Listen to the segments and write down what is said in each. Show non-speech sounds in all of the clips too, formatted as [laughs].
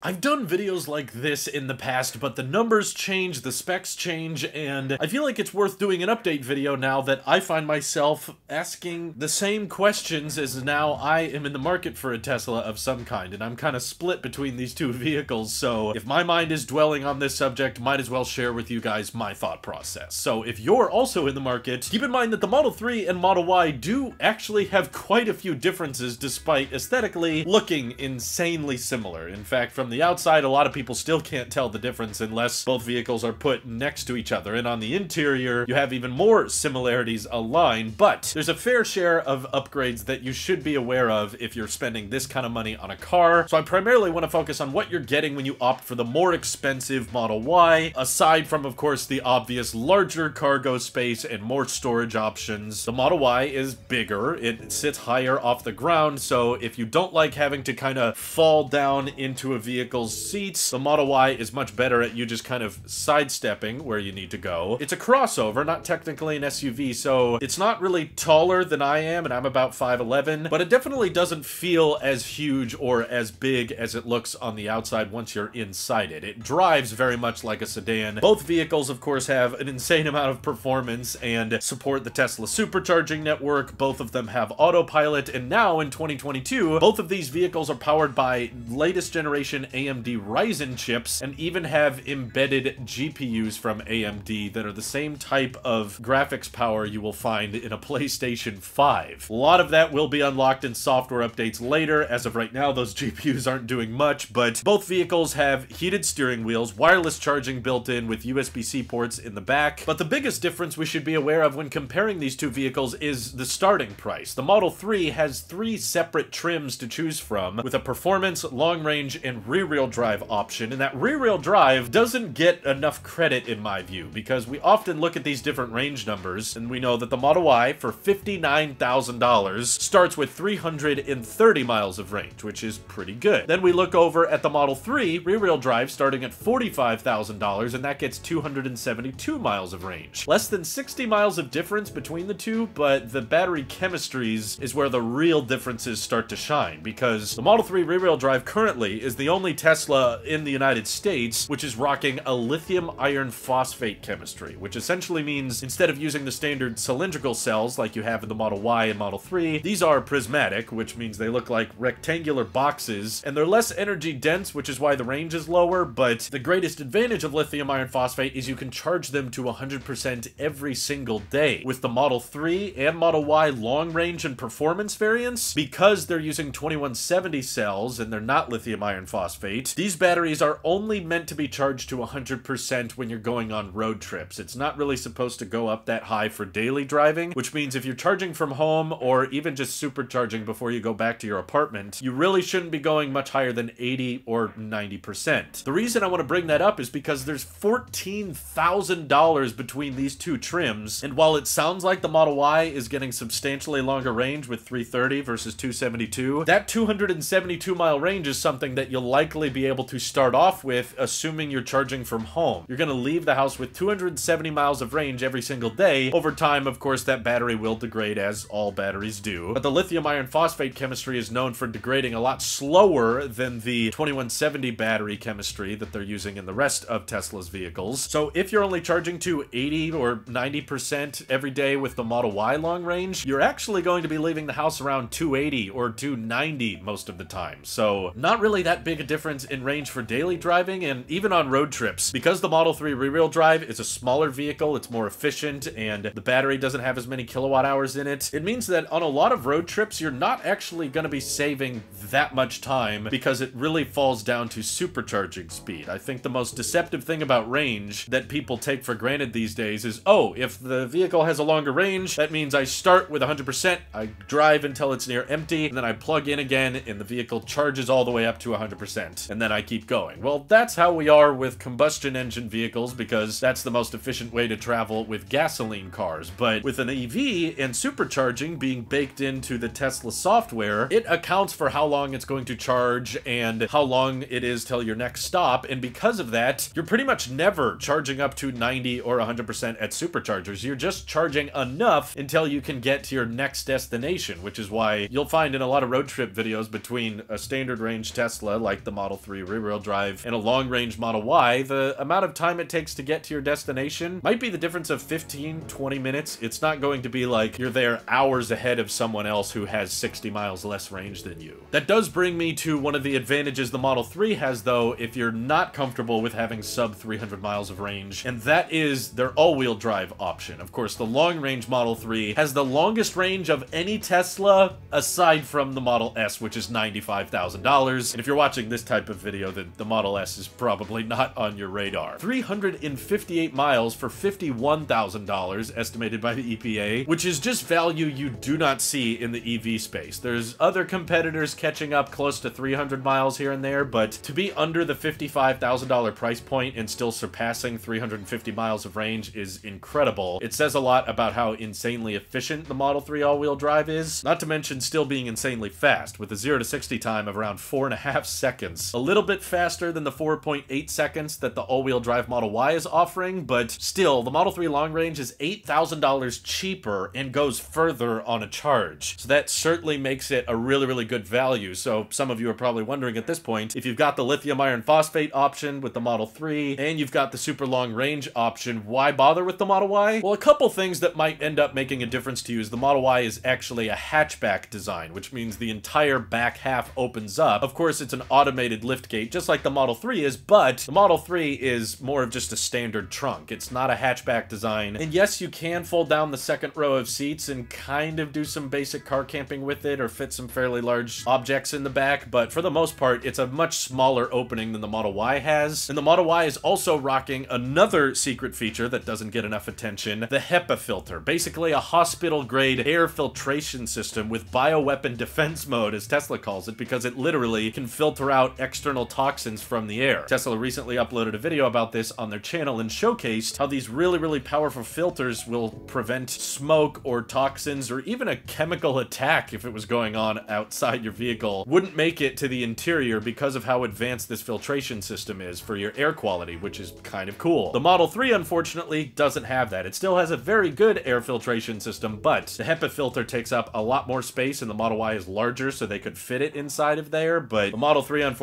I've done videos like this in the past, but the numbers change, the specs change, and I feel like it's worth doing an update video now that I find myself asking the same questions as now I am in the market for a Tesla of some kind, and I'm kind of split between these two [laughs] vehicles, so if my mind is dwelling on this subject, might as well share with you guys my thought process. So if you're also in the market, keep in mind that the Model 3 and Model Y do actually have quite a few differences despite aesthetically looking insanely similar. In fact, from the outside, a lot of people still can't tell the difference unless both vehicles are put next to each other. And on the interior, you have even more similarities aligned, but there's a fair share of upgrades that you should be aware of if you're spending this kind of money on a car. So I primarily want to focus on what you're getting when you opt for the more expensive Model Y, aside from, of course, the obvious larger cargo space and more storage options. The Model Y is bigger, it sits higher off the ground, so if you don't like having to kind of fall down into a vehicle vehicle's seats. The Model Y is much better at you just kind of sidestepping where you need to go. It's a crossover, not technically an SUV, so it's not really taller than I am, and I'm about 5'11", but it definitely doesn't feel as huge or as big as it looks on the outside once you're inside it. It drives very much like a sedan. Both vehicles, of course, have an insane [laughs] amount of performance and support the Tesla supercharging network. Both of them have autopilot, and now in 2022, both of these vehicles are powered by latest generation AMD Ryzen chips and even have embedded GPUs from AMD that are the same type of graphics power you will find in a PlayStation 5. A lot of that will be unlocked in software updates later. As of right now, those [laughs] GPUs aren't doing much, but both vehicles have heated steering wheels, wireless charging built in with USB-C ports in the back. But the biggest difference we should be aware of when comparing these two vehicles is the starting price. The Model 3 has three separate trims to choose from, with a performance, long range, and rear-wheel drive option, and that rear-wheel drive doesn't get enough credit in my view, because we often look at these different range numbers, and we know that the Model Y for $59,000 starts with 330 miles of range, which is pretty good. Then we look over at the Model 3 rear-wheel drive starting at $45,000, and that gets 272 miles of range. Less than 60 miles of difference between the two, but the battery chemistries is where the real differences start to shine, because the Model 3 rear-wheel drive currently is the only only Tesla in the United States which is rocking a lithium iron phosphate chemistry, which essentially means instead of using the standard cylindrical cells like you have in the Model Y and Model 3, these are prismatic, which means they look like rectangular boxes, and they're less energy dense, which is why the range is lower, but the greatest advantage of lithium iron phosphate is you can charge them to 100% every single day. With the Model 3 and Model Y long range and performance variants, because they're using 2170 cells and they're not lithium iron phosphate, phosphate. These batteries are only meant to be charged to 100% when you're going on road trips. It's not really supposed to go up that high for daily driving, which means if you're charging from home or even just supercharging before you go back to your apartment, you really shouldn't be going much higher than 80 or 90%. The reason I want to bring that up is because there's $14,000 between these two trims, and while it sounds like the Model Y is getting substantially longer range with 330 versus 272, that 272 mile range is something that you'll likely be able to start off with, assuming you're charging from home. You're going to leave the house with 270 miles of range every single day. Over time, of course, that battery will degrade as all batteries do. But the lithium iron phosphate chemistry is known for degrading a lot slower than the 2170 battery chemistry that they're using in the rest of Tesla's vehicles. So if you're only charging to 80 or 90% every day with the Model Y long range, you're actually going to be leaving the house around 280 or 290 most of the time. So not really that big a difference in range for daily driving and even on road trips. Because the Model 3 rear-wheel drive is a smaller vehicle, it's more efficient, and the battery doesn't have as many kilowatt hours in it, it means that on a lot of road trips, you're not actually going to be saving that much time because it really falls down to supercharging speed. I think the most deceptive thing about range that people take for granted these days is, oh, if the vehicle has a longer range, that means I start with 100%, I drive until it's near empty, and then I plug in again, and the vehicle charges all the way up to 100% and then I keep going. Well, that's how we are with combustion engine vehicles because that's the most efficient way to travel with gasoline cars. But with an EV and supercharging being baked into the Tesla software, it accounts for how long it's going to charge and how long it is till your next stop. And because of that, you're pretty much never charging up to 90 or 100% at superchargers. You're just charging enough until you can get to your next destination, which is why you'll find in a lot of road trip videos between a standard range Tesla like the Model 3 rear-wheel drive and a long-range Model Y, the amount of time it takes to get to your destination might be the difference of 15, 20 minutes. It's not going to be like you're there hours ahead of someone else who has 60 miles less range than you. That does bring me to one of the advantages the Model 3 has, though, if you're not comfortable with having sub 300 miles of range, and that is their all-wheel drive option. Of course, the long-range Model 3 has the longest range of any Tesla aside from the Model S, which is $95,000. And if you're watching this type of video, then the Model S is probably not on your radar. 358 miles for $51,000 estimated by the EPA, which is just value you do not see in the EV space. There's other competitors catching up close to 300 miles here and there, but to be under the $55,000 price point and still surpassing 350 miles of range is incredible. It says a lot about how insanely efficient the Model 3 all-wheel drive is, not to mention still being insanely fast, with a 0 to 60 time of around 4.5 seconds. A little bit faster than the 4.8 seconds that the all-wheel drive Model Y is offering, but still, the Model 3 long range is $8,000 cheaper and goes further on a charge. So that certainly makes it a really, really good value. So some of you are probably wondering at this point, if you've got the lithium iron phosphate option with the Model 3, and you've got the super long range option, why bother with the Model Y? Well, a couple things that might end up making a difference to you is the Model Y is actually a hatchback design, which means the entire back half opens up. Of course, it's an automated lift gate, just like the Model 3 is, but the Model 3 is more of just a standard trunk. It's not a hatchback design. And yes, you can fold down the second row of seats and kind of do some basic car camping with it or fit some fairly large objects in the back, but for the most part, it's a much smaller opening than the Model Y has. And the Model Y is also rocking another secret feature that doesn't get enough attention, the HEPA filter. Basically a hospital-grade air filtration system with bioweapon defense mode, as Tesla calls it, because it literally can filter out external toxins from the air. Tesla recently uploaded a video about this on their channel and showcased how these really, really powerful filters will prevent smoke or toxins or even a chemical attack if it was going on outside your vehicle wouldn't make it to the interior because of how advanced this filtration system is for your air quality, which is kind of cool. The Model 3, unfortunately, doesn't have that. It still has a very good air filtration system, but the HEPA filter takes up a lot more space and the Model Y is larger, so they could fit it inside of there, but the Model 3, unfortunately,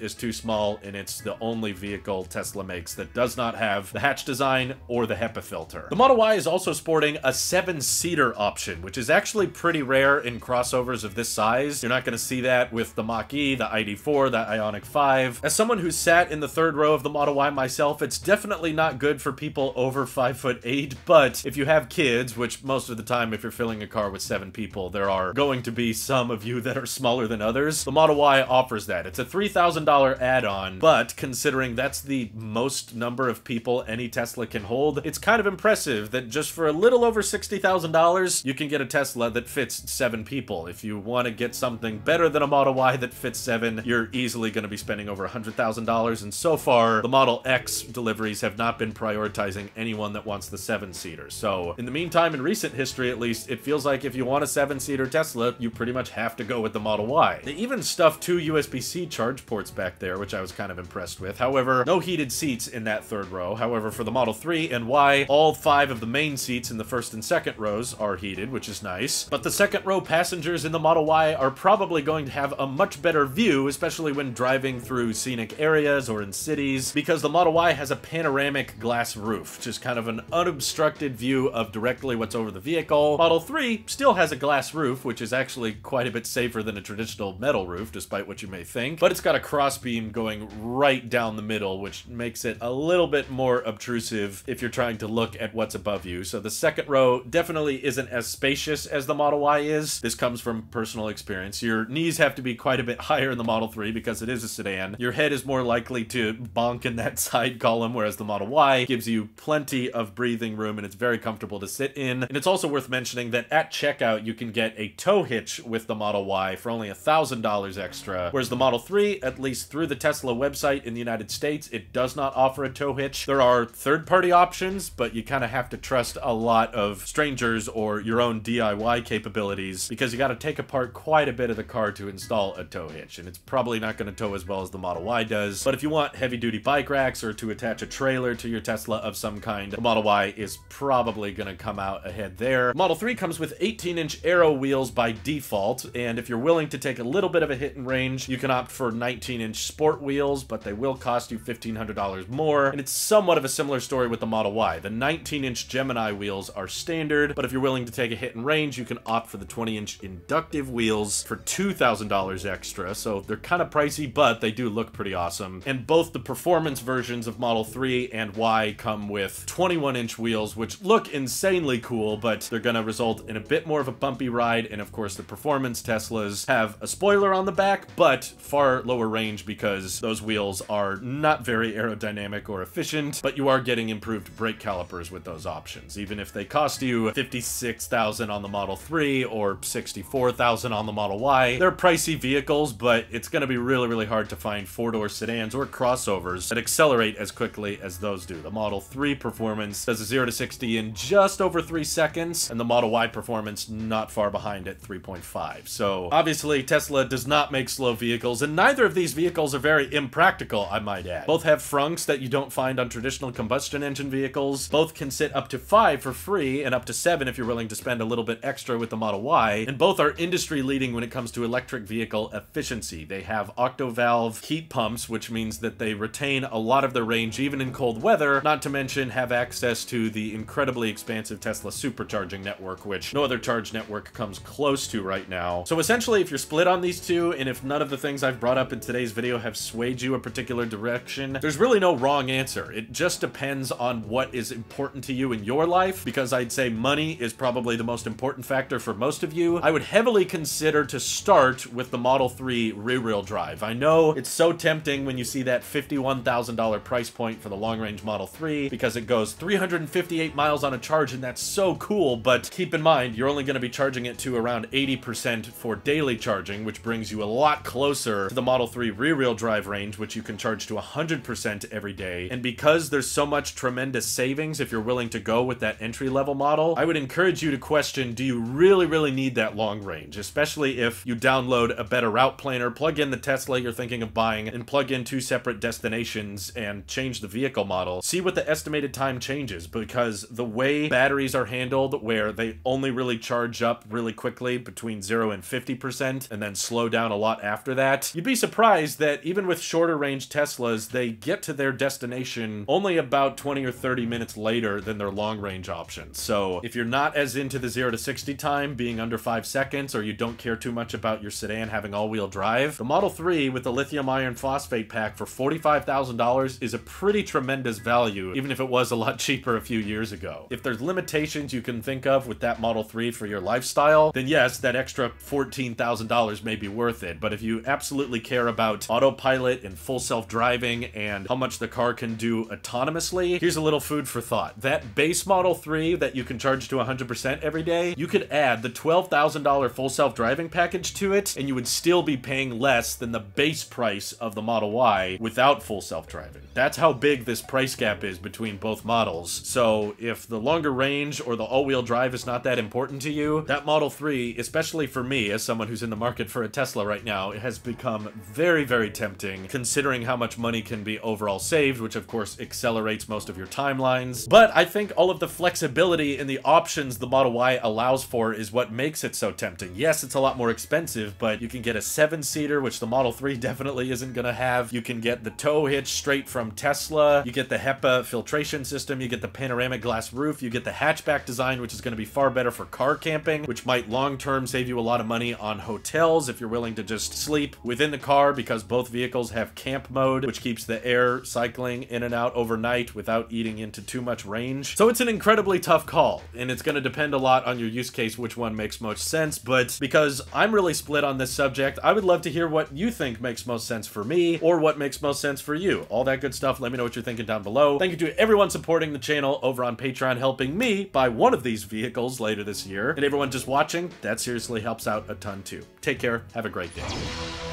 is too small, and it's the only vehicle Tesla makes that does not have the hatch design or the HEPA filter. The Model Y is also sporting a seven-seater option, which is actually pretty rare in crossovers of this size. You're not going to see that with the Mach-E, the ID4, the Ioniq 5. As someone who sat in the third row of the Model Y myself, it's definitely not good for people over 5 foot 8, but if you have kids, which most of the time if you're filling a car with seven people, there are going to be some of you that are smaller than others, the Model Y offers that. It's a $3,000 add-on, but considering that's the most number of people any Tesla can hold, it's kind of impressive that just for a little over $60,000, you can get a Tesla that fits seven people. If you want to get something better than a Model Y that fits seven, you're easily going to be spending over $100,000, and so far, the Model X deliveries have not been prioritizing anyone that wants the seven-seater. So, in the meantime, in recent history at least, it feels like if you want a seven-seater Tesla, you pretty much have to go with the Model Y. They even stuffed two USB-C charge ports back there, which I was kind of impressed with. However, no heated seats in that third row. However, for the Model 3 and Y, all five of the main seats in the first and second rows are heated, which is nice. But the second row passengers in the Model Y are probably going to have a much better view, especially when driving through scenic areas or in cities, because the Model Y has a panoramic glass roof, just kind of an unobstructed view of directly what's over the vehicle. Model 3 still has a glass roof, which is actually quite a bit safer than a traditional metal roof, despite what you may think, but it's got a crossbeam going right down the middle, which makes it a little bit more obtrusive if you're trying to look at what's above you. So the second row definitely isn't as spacious as the Model Y is. This comes from personal experience. Your knees have to be quite a bit higher in the Model 3 because it is a sedan. Your head is more likely to bonk in that [laughs] side column, whereas the Model Y gives you plenty of breathing room and it's very comfortable to sit in. And it's also worth mentioning that at checkout, you can get a tow hitch with the Model Y for only $1,000 extra, whereas the Model 3, at least through the Tesla website in the United States, it does not offer a tow hitch. There are third-party options, but you kind of have to trust a lot of strangers or your own DIY capabilities because you got to take apart quite a bit of the car to install a tow hitch, and it's probably not going to tow as well as the Model Y does. But if you want heavy-duty bike racks or to attach a trailer to your Tesla of some kind, the Model Y is probably going to come out ahead there. Model 3 comes with 18-inch aero wheels by default, and if you're willing to take a little bit of a hit in range, you can opt for 19-inch sport wheels, but they will cost you $1,500 more. And it's somewhat of a similar story with the Model Y. The 19-inch Gemini wheels are standard, but if you're willing to take a hit in range, you can opt for the 20-inch inductive wheels for $2,000 extra. So they're kind of pricey, but they do look pretty awesome. And both the performance versions of Model 3 and Y come with 21-inch wheels, which look insanely cool, but they're gonna result in a bit more of a bumpy ride. And of course, the performance Teslas have a spoiler on the back, but far lower range because those wheels are not very aerodynamic or efficient, but you are getting improved brake calipers with those options. Even if they cost you 56,000 on the Model 3 or 64,000 on the Model Y, they're pricey vehicles, but it's gonna be really, really hard to find four-door sedans or crossovers that accelerate as quickly as those do. The Model 3 performance does a 0 to 60 in just over 3 seconds, and the Model Y performance not far behind at 3.5. So obviously Tesla does not make slow vehicles, and neither of these vehicles are very impractical, I might add. Both have frunks that you don't find on traditional combustion engine vehicles. Both can sit up to 5 for free, and up to 7 if you're willing to spend a little bit extra with the Model Y, and both are industry leading when it comes to electric vehicle efficiency. They have octovalve heat pumps, which means that they retain a lot of their range even in cold weather, not to mention have access to the incredibly expansive Tesla supercharging network, which no other charge network comes close to right now. So essentially, if you're split on these two, and if none of the things I've brought up in today's video have swayed you a particular direction, there's really no wrong answer. It just depends on what is important to you in your life, because I'd say money is probably the most important factor for most of you. I would heavily consider to start with the Model 3 rear-wheel drive. I know it's so tempting when you see that $51,000 price point for the long-range Model 3, because it goes 358 miles on a charge, and that's so cool, but keep in mind, you're only going to be charging it to around 80% for daily charging, which brings you a lot closer to the Model 3 rear-wheel drive range, which you can charge to 100% every day. And because there's so much tremendous savings if you're willing to go with that entry-level model, I would encourage you to question, do you really, really need that long range? Especially if you download a better route planner, plug in the Tesla you're thinking of buying, and plug in two separate destinations and change the vehicle model. See what the estimated time changes, because the way batteries are handled, where they only really charge up really quickly between 0 and 50%, and then slow down a lot after that, you'd be surprised that even with shorter range Teslas, they get to their destination only about 20 or 30 minutes later than their long range options. So if you're not as into the 0 to 60 time being under 5 seconds, or you don't care too much about your sedan having all-wheel drive, the Model 3 with the lithium iron phosphate pack for $45,000 is a pretty tremendous value, even if it was a lot cheaper a few years ago. If there's limitations you can think of with that Model 3 for your lifestyle, then yes, that extra $14,000 may be worth it. But if you absolutely care about autopilot and full self-driving and how much the car can do autonomously, here's a little food for thought. That base Model 3 that you can charge to 100% every day, you could add the $12,000 full self-driving package to it, and you would still be paying less than the base price of the Model Y without full self-driving. That's how big this price gap is between both models. So if the longer range or the all-wheel drive is not that important to you, that Model 3, especially for me as someone who's in the market for a Tesla right now, it has become very, very tempting considering how much money can be overall saved, which of course accelerates most of your timelines. But I think all of the flexibility and the options the Model Y allows for is what makes it so tempting. Yes, it's a lot more expensive, but you can get a seven-seater, which the Model 3 [laughs] definitely isn't gonna have. You can get the tow hitch straight from Tesla. You get the HEPA filtration system. You get the panoramic glass roof. You get the hatchback design, which is gonna be far better for car camping, which might long-term save you a lot of money on hotels if you're willing to just sleep within the car because both vehicles have camp mode, which keeps the air cycling in and out overnight without eating into too much range. So it's an incredibly tough call, and it's going to depend a lot on your use case which one makes most sense, but because I'm really split on this subject, I would love to hear what you think makes most sense for me, or what makes most sense for you. All that good stuff, let me know what you're thinking down below. Thank you to everyone supporting the channel over on Patreon, helping me buy one of these vehicles later this year, and everyone just watching, that seriously helps out a ton too. Take care, have a great day.